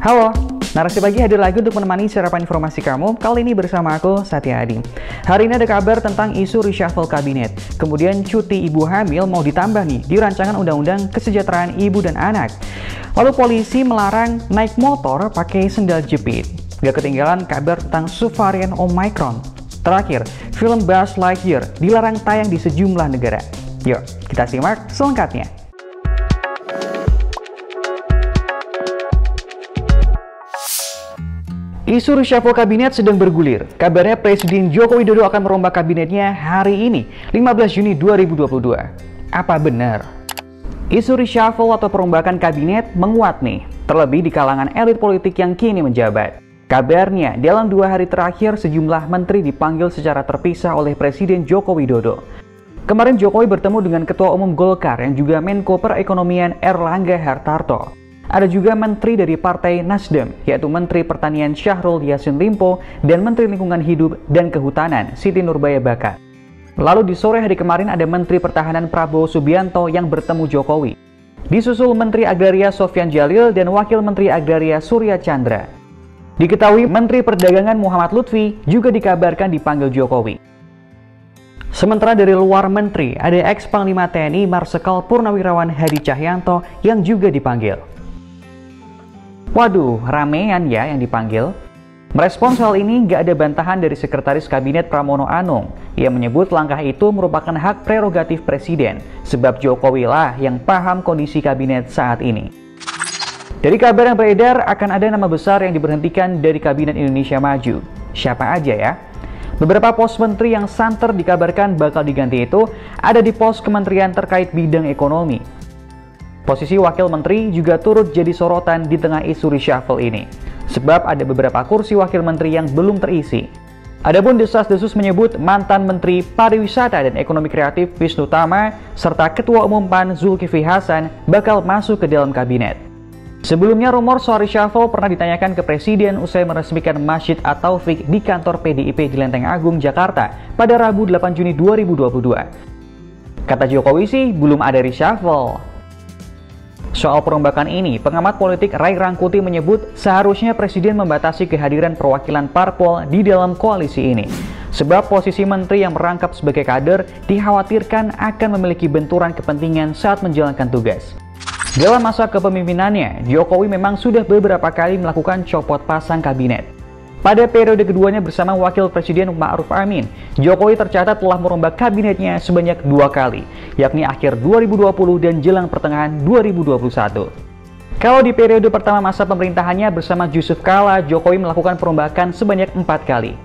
Halo, Narasi Pagi hadir lagi untuk menemani sarapan informasi kamu, kali ini bersama aku, Satya Adi. Hari ini ada kabar tentang isu reshuffle kabinet, kemudian cuti ibu hamil mau ditambah nih di rancangan Undang-Undang Kesejahteraan Ibu dan Anak. Lalu polisi melarang naik motor pakai sendal jepit. Gak ketinggalan kabar tentang subvarian Omicron. Terakhir, film Buzz Lightyear dilarang tayang di sejumlah negara. Yuk, kita simak selengkapnya. Isu reshuffle kabinet sedang bergulir. Kabarnya Presiden Joko Widodo akan merombak kabinetnya hari ini, 15 Juni 2022. Apa benar? Isu reshuffle atau perombakan kabinet menguat nih, terlebih di kalangan elit politik yang kini menjabat. Kabarnya, dalam dua hari terakhir sejumlah menteri dipanggil secara terpisah oleh Presiden Joko Widodo. Kemarin Jokowi bertemu dengan Ketua Umum Golkar yang juga Menko Perekonomian Erlangga Hartarto. Ada juga menteri dari Partai Nasdem, yaitu Menteri Pertanian Syahrul Yassin Limpo dan Menteri Lingkungan Hidup dan Kehutanan Siti Nurbaya Bakar. Lalu di sore hari kemarin ada Menteri Pertahanan Prabowo Subianto yang bertemu Jokowi. Disusul Menteri Agraria Sofyan Jalil dan Wakil Menteri Agraria Surya Chandra. Diketahui Menteri Perdagangan Muhammad Lutfi juga dikabarkan dipanggil Jokowi. Sementara dari luar menteri, ada ex-Panglima TNI Marsikal Purnawirawan Hadi Cahyanto yang juga dipanggil. Waduh, ramean ya yang dipanggil. Merespons hal ini nggak ada bantahan dari Sekretaris Kabinet Pramono Anung. Ia menyebut langkah itu merupakan hak prerogatif Presiden, sebab Jokowi lah yang paham kondisi kabinet saat ini. Dari kabar yang beredar, akan ada nama besar yang diberhentikan dari Kabinet Indonesia Maju. Siapa aja ya? Beberapa pos menteri yang santer dikabarkan bakal diganti itu ada di pos kementerian terkait bidang ekonomi, Posisi wakil menteri juga turut jadi sorotan di tengah isu reshuffle ini, sebab ada beberapa kursi wakil menteri yang belum terisi. Adapun desas-desus menyebut mantan Menteri Pariwisata dan Ekonomi Kreatif Wisnu Tama serta Ketua Umum PAN Zulkifli Hasan bakal masuk ke dalam kabinet. Sebelumnya rumor soal reshuffle pernah ditanyakan ke Presiden usai meresmikan Masjid At-Taufik di kantor PDIP di Lenteng Agung, Jakarta pada Rabu 8 Juni 2022. Kata Jokowi sih belum ada reshuffle, Soal perombakan ini, pengamat politik Rai Rangkuti menyebut seharusnya Presiden membatasi kehadiran perwakilan parpol di dalam koalisi ini. Sebab posisi menteri yang merangkap sebagai kader dikhawatirkan akan memiliki benturan kepentingan saat menjalankan tugas. Dalam masa kepemimpinannya, Jokowi memang sudah beberapa kali melakukan copot pasang kabinet. Pada periode keduanya bersama Wakil Presiden Ma'ruf Amin, Jokowi tercatat telah merombak kabinetnya sebanyak dua kali, yakni akhir 2020 dan jelang pertengahan 2021. Kalau di periode pertama masa pemerintahannya bersama Yusuf Kala, Jokowi melakukan perombakan sebanyak empat kali.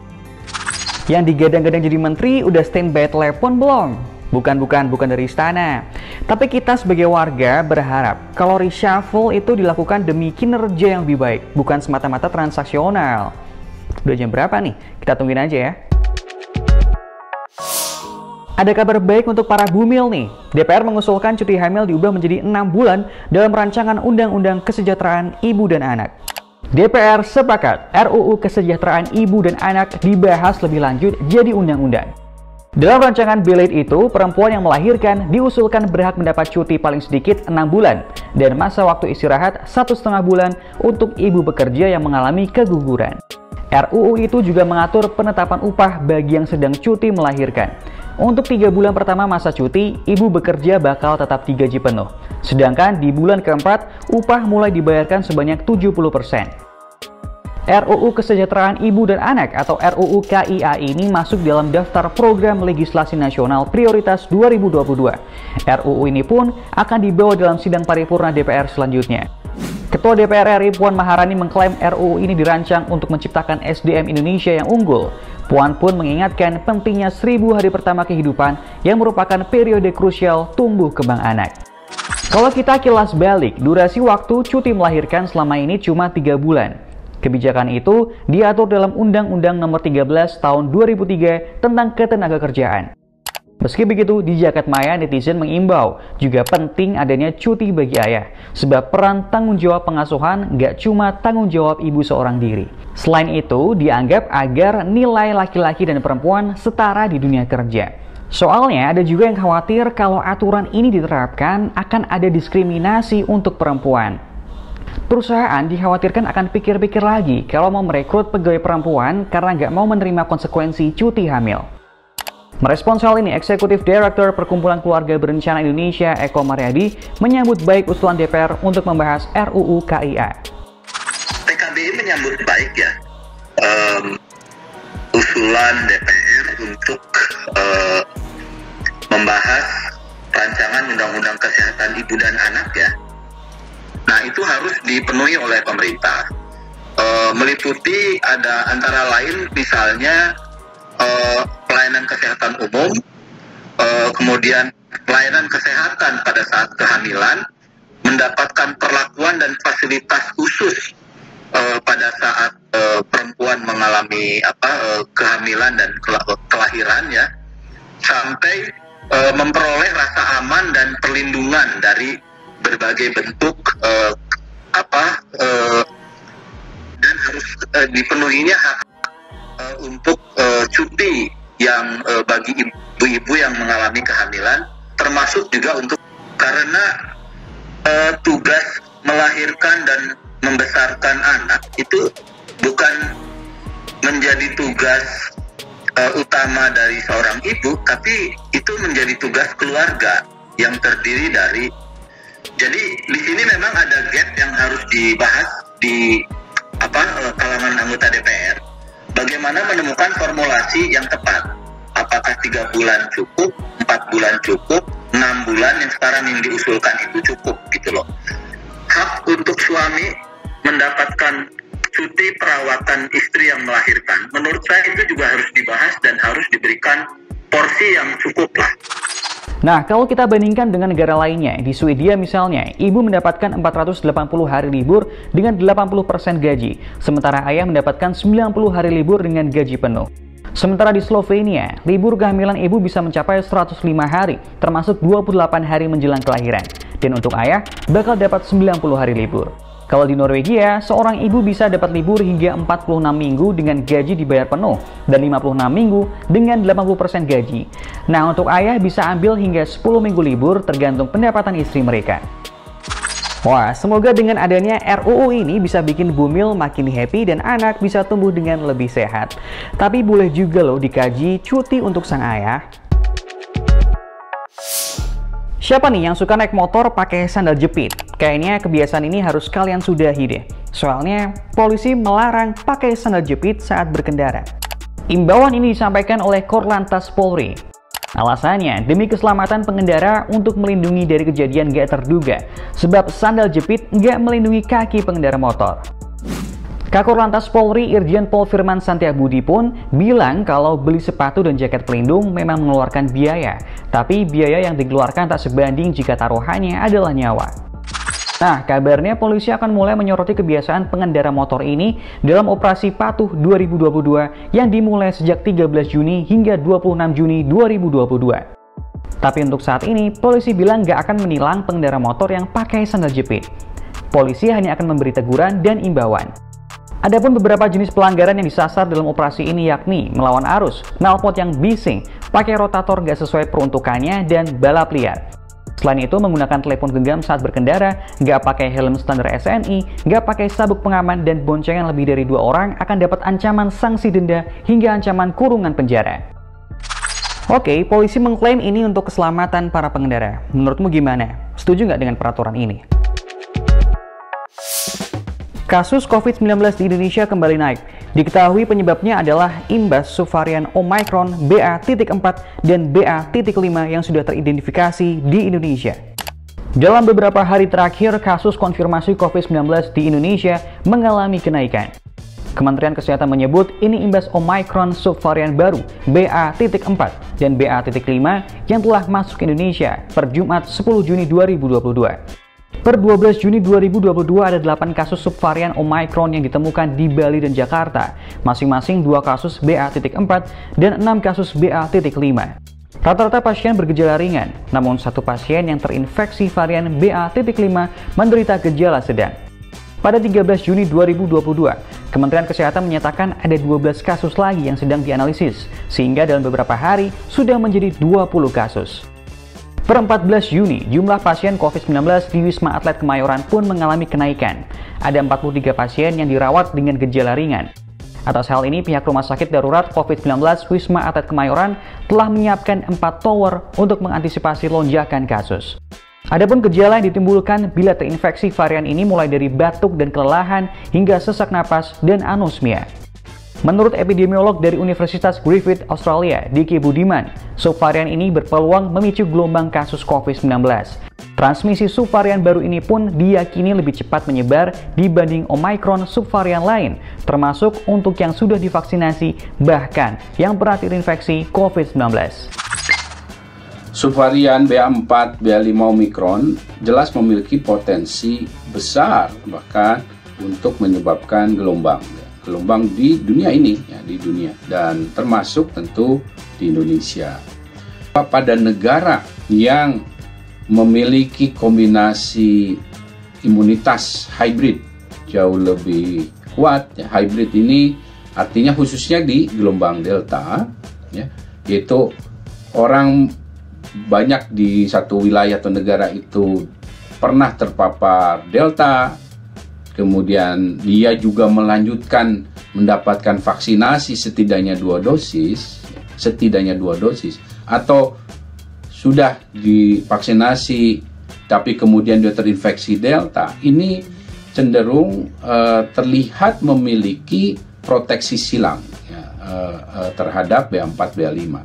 Yang digadang-gadang jadi menteri udah standby telepon belum? Bukan, bukan, bukan dari istana. Tapi kita sebagai warga berharap kalau reshuffle itu dilakukan demi kinerja yang lebih baik, bukan semata-mata transaksional. Udah jam berapa nih? Kita tungguin aja ya. Ada kabar baik untuk para bumil nih. DPR mengusulkan cuti hamil diubah menjadi 6 bulan dalam rancangan Undang-Undang Kesejahteraan Ibu dan Anak. DPR sepakat RUU Kesejahteraan Ibu dan Anak dibahas lebih lanjut jadi undang-undang. Dalam rancangan bilet itu, perempuan yang melahirkan diusulkan berhak mendapat cuti paling sedikit 6 bulan dan masa waktu istirahat satu setengah bulan untuk ibu bekerja yang mengalami keguguran. RUU itu juga mengatur penetapan upah bagi yang sedang cuti melahirkan. Untuk tiga bulan pertama masa cuti, ibu bekerja bakal tetap digaji penuh. Sedangkan di bulan keempat, upah mulai dibayarkan sebanyak 70%. RUU Kesejahteraan Ibu dan Anak atau RUU KIA ini masuk dalam daftar program legislasi nasional prioritas 2022. RUU ini pun akan dibawa dalam sidang paripurna DPR selanjutnya. Ketua DPR RI Puan Maharani mengklaim RUU ini dirancang untuk menciptakan SDM Indonesia yang unggul. Puan pun mengingatkan pentingnya seribu hari pertama kehidupan yang merupakan periode krusial tumbuh kembang anak. Kalau kita kilas balik, durasi waktu cuti melahirkan selama ini cuma 3 bulan. Kebijakan itu diatur dalam Undang-Undang Nomor 13 Tahun 2003 tentang Ketenagakerjaan. Meski begitu, di jagat maya netizen mengimbau juga penting adanya cuti bagi ayah, sebab peran tanggung jawab pengasuhan gak cuma tanggung jawab ibu seorang diri. Selain itu, dianggap agar nilai laki-laki dan perempuan setara di dunia kerja. Soalnya ada juga yang khawatir kalau aturan ini diterapkan akan ada diskriminasi untuk perempuan. perusahaan dikhawatirkan akan pikir-pikir lagi kalau mau merekrut pegawai perempuan karena nggak mau menerima konsekuensi cuti hamil. Merespons hal ini, Eksekutif Director Perkumpulan Keluarga Berencana Indonesia, Eko Mariadi, menyambut baik usulan DPR untuk membahas RUU KIA. PKBI menyambut baik ya um, usulan DPR untuk uh, membahas rancangan Undang-Undang Kesehatan Ibu dan Anak ya Nah itu harus dipenuhi oleh pemerintah. E, meliputi ada antara lain misalnya e, pelayanan kesehatan umum, e, kemudian pelayanan kesehatan pada saat kehamilan, mendapatkan perlakuan dan fasilitas khusus e, pada saat e, perempuan mengalami apa kehamilan dan kelahiran ya, sampai memperoleh rasa aman dan perlindungan dari berbagai bentuk uh, apa uh, dan harus uh, dipenuhinya hak uh, untuk uh, cuti yang uh, bagi ibu-ibu yang mengalami kehamilan termasuk juga untuk karena uh, tugas melahirkan dan membesarkan anak itu bukan menjadi tugas uh, utama dari seorang ibu tapi itu menjadi tugas keluarga yang terdiri dari jadi di sini memang ada gap yang harus dibahas di apa kalangan anggota DPR. Bagaimana menemukan formulasi yang tepat? Apakah tiga bulan cukup, empat bulan cukup, enam bulan yang sekarang yang diusulkan itu cukup gitu loh. Hak untuk suami mendapatkan cuti perawatan istri yang melahirkan, menurut saya itu juga harus dibahas dan harus diberikan porsi yang cukup lah. Nah, kalau kita bandingkan dengan negara lainnya, di Swedia misalnya, ibu mendapatkan 480 hari libur dengan 80% gaji, sementara ayah mendapatkan 90 hari libur dengan gaji penuh. Sementara di Slovenia, libur kehamilan ibu bisa mencapai 105 hari, termasuk 28 hari menjelang kelahiran. Dan untuk ayah, bakal dapat 90 hari libur. Kalau di Norwegia, seorang ibu bisa dapat libur hingga 46 minggu dengan gaji dibayar penuh dan 56 minggu dengan 80% gaji. Nah, untuk ayah bisa ambil hingga 10 minggu libur tergantung pendapatan istri mereka. Wah, semoga dengan adanya RUU ini bisa bikin Bumil makin happy dan anak bisa tumbuh dengan lebih sehat. Tapi boleh juga loh dikaji cuti untuk sang ayah Siapa nih yang suka naik motor pakai sandal jepit? Kayaknya kebiasaan ini harus kalian sudahi deh. Soalnya polisi melarang pakai sandal jepit saat berkendara. Imbauan ini disampaikan oleh Korlantas Polri. Alasannya, demi keselamatan pengendara untuk melindungi dari kejadian gak terduga, sebab sandal jepit nggak melindungi kaki pengendara motor. Kakor Lantas Polri Irjen Pol Firman Santiabudi pun bilang kalau beli sepatu dan jaket pelindung memang mengeluarkan biaya, tapi biaya yang dikeluarkan tak sebanding jika taruhannya adalah nyawa. Nah, kabarnya polisi akan mulai menyoroti kebiasaan pengendara motor ini dalam operasi Patuh 2022 yang dimulai sejak 13 Juni hingga 26 Juni 2022. Tapi untuk saat ini, polisi bilang nggak akan menilang pengendara motor yang pakai sandal jepit. Polisi hanya akan memberi teguran dan imbauan. Adapun beberapa jenis pelanggaran yang disasar dalam operasi ini yakni melawan arus, knalpot yang bising, pakai rotator gak sesuai peruntukannya, dan balap liar. Selain itu, menggunakan telepon genggam saat berkendara, nggak pakai helm standar SNI, nggak pakai sabuk pengaman, dan boncengan lebih dari dua orang akan dapat ancaman sanksi denda hingga ancaman kurungan penjara. Oke, polisi mengklaim ini untuk keselamatan para pengendara. Menurutmu gimana? Setuju nggak dengan peraturan ini? Kasus COVID-19 di Indonesia kembali naik. Diketahui penyebabnya adalah imbas subvarian Omicron BA.4 dan BA.5 yang sudah teridentifikasi di Indonesia. Dalam beberapa hari terakhir, kasus konfirmasi COVID-19 di Indonesia mengalami kenaikan. Kementerian Kesehatan menyebut ini imbas Omicron subvarian baru BA.4 dan BA.5 yang telah masuk Indonesia per Jumat 10 Juni 2022. Per 12 Juni 2022 ada 8 kasus subvarian Omicron yang ditemukan di Bali dan Jakarta, masing-masing 2 kasus BA.4 dan 6 kasus BA.5. Rata-rata pasien bergejala ringan, namun satu pasien yang terinfeksi varian BA.5 menderita gejala sedang. Pada 13 Juni 2022, Kementerian Kesehatan menyatakan ada 12 kasus lagi yang sedang dianalisis, sehingga dalam beberapa hari sudah menjadi 20 kasus. Per 14 Juni, jumlah pasien COVID-19 di Wisma Atlet Kemayoran pun mengalami kenaikan. Ada 43 pasien yang dirawat dengan gejala ringan. Atas hal ini, pihak Rumah Sakit Darurat COVID-19 Wisma Atlet Kemayoran telah menyiapkan 4 tower untuk mengantisipasi lonjakan kasus. Adapun gejala yang ditimbulkan bila terinfeksi varian ini mulai dari batuk dan kelelahan hingga sesak napas dan anosmia. Menurut epidemiolog dari Universitas Griffith Australia, Diki Budiman, subvarian ini berpeluang memicu gelombang kasus COVID-19. Transmisi subvarian baru ini pun diyakini lebih cepat menyebar dibanding Omicron subvarian lain, termasuk untuk yang sudah divaksinasi bahkan yang pernah terinfeksi COVID-19. Subvarian BA4, BA5 Omicron jelas memiliki potensi besar bahkan untuk menyebabkan gelombang gelombang di dunia ini ya di dunia dan termasuk tentu di Indonesia. Pada negara yang memiliki kombinasi imunitas hybrid jauh lebih kuat ya hybrid ini artinya khususnya di gelombang delta ya yaitu orang banyak di satu wilayah atau negara itu pernah terpapar delta kemudian dia juga melanjutkan mendapatkan vaksinasi setidaknya dua dosis, setidaknya dua dosis, atau sudah divaksinasi tapi kemudian dia terinfeksi delta, ini cenderung uh, terlihat memiliki proteksi silang ya, uh, uh, terhadap B4, B5.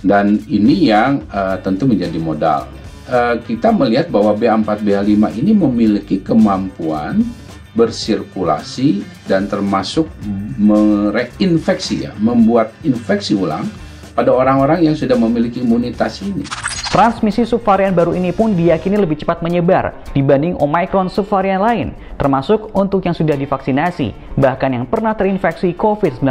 Dan ini yang uh, tentu menjadi modal. Uh, kita melihat bahwa B4, B5 ini memiliki kemampuan bersirkulasi dan termasuk mereinfeksi ya, membuat infeksi ulang pada orang-orang yang sudah memiliki imunitas ini. Transmisi subvarian baru ini pun diyakini lebih cepat menyebar dibanding Omicron subvarian lain, termasuk untuk yang sudah divaksinasi, bahkan yang pernah terinfeksi COVID-19.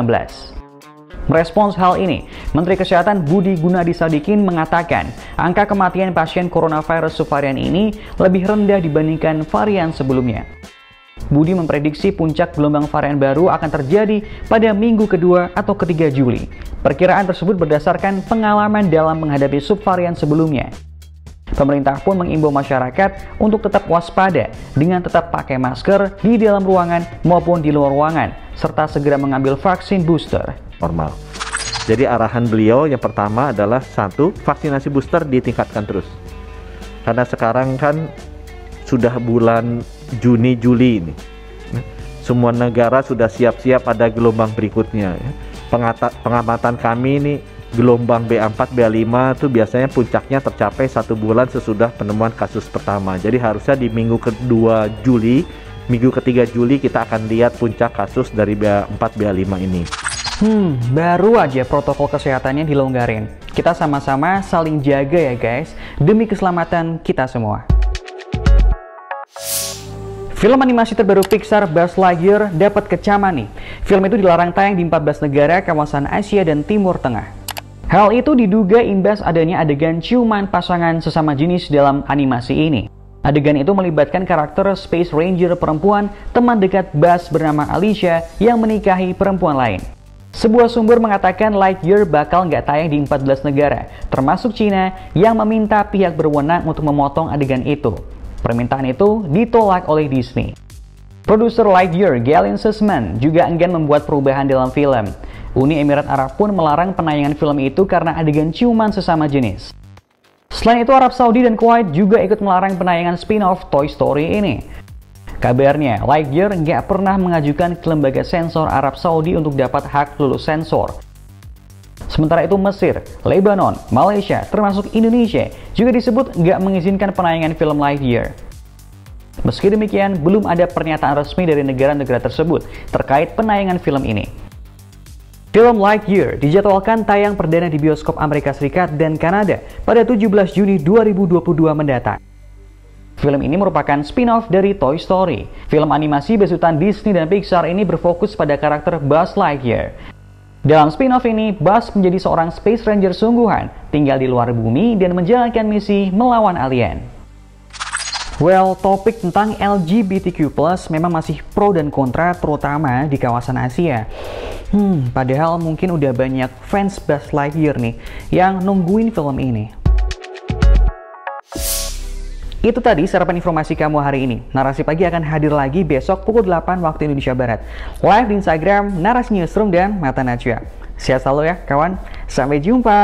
Merespons hal ini, Menteri Kesehatan Budi Gunadi Sadikin mengatakan angka kematian pasien coronavirus subvarian ini lebih rendah dibandingkan varian sebelumnya. Budi memprediksi puncak gelombang varian baru akan terjadi pada minggu kedua atau ketiga Juli. Perkiraan tersebut berdasarkan pengalaman dalam menghadapi subvarian sebelumnya. Pemerintah pun mengimbau masyarakat untuk tetap waspada dengan tetap pakai masker di dalam ruangan maupun di luar ruangan, serta segera mengambil vaksin booster. Normal. Jadi arahan beliau yang pertama adalah satu, vaksinasi booster ditingkatkan terus. Karena sekarang kan sudah bulan Juni Juli ini. Semua negara sudah siap-siap ada gelombang berikutnya. Ya. Pengata, pengamatan kami ini gelombang B4, B5 itu biasanya puncaknya tercapai satu bulan sesudah penemuan kasus pertama. Jadi harusnya di minggu kedua Juli, minggu ketiga Juli kita akan lihat puncak kasus dari B4, B5 ini. Hmm, baru aja protokol kesehatannya dilonggarin. Kita sama-sama saling jaga ya guys, demi keselamatan kita semua. Film animasi terbaru Pixar Buzz Lightyear dapat kecaman nih. Film itu dilarang tayang di 14 negara kawasan Asia dan Timur Tengah. Hal itu diduga imbas adanya adegan ciuman pasangan sesama jenis dalam animasi ini. Adegan itu melibatkan karakter Space Ranger perempuan teman dekat Buzz bernama Alicia yang menikahi perempuan lain. Sebuah sumber mengatakan Lightyear bakal nggak tayang di 14 negara, termasuk China yang meminta pihak berwenang untuk memotong adegan itu. Permintaan itu ditolak oleh Disney. Produser Lightyear, Galen Sussman, juga enggan membuat perubahan dalam film. Uni Emirat Arab pun melarang penayangan film itu karena adegan ciuman sesama jenis. Selain itu, Arab Saudi dan Kuwait juga ikut melarang penayangan spin-off Toy Story ini. Kabarnya, Lightyear nggak pernah mengajukan ke lembaga sensor Arab Saudi untuk dapat hak lulus sensor. Sementara itu Mesir, Lebanon, Malaysia, termasuk Indonesia juga disebut nggak mengizinkan penayangan film Lightyear. Meski demikian, belum ada pernyataan resmi dari negara-negara tersebut terkait penayangan film ini. Film Lightyear dijadwalkan tayang perdana di bioskop Amerika Serikat dan Kanada pada 17 Juni 2022 mendatang. Film ini merupakan spin-off dari Toy Story. Film animasi besutan Disney dan Pixar ini berfokus pada karakter Buzz Lightyear. Dalam spin-off ini, Buzz menjadi seorang Space Ranger sungguhan, tinggal di luar bumi dan menjalankan misi melawan alien. Well, topik tentang LGBTQ+, memang masih pro dan kontra terutama di kawasan Asia. Hmm, padahal mungkin udah banyak fans Buzz Lightyear nih yang nungguin film ini. Itu tadi sarapan informasi kamu hari ini. Narasi pagi akan hadir lagi besok pukul 8 waktu Indonesia Barat. Live di Instagram, Narasi Newsroom, dan Mata Najwa. Sehat selalu ya kawan. Sampai jumpa.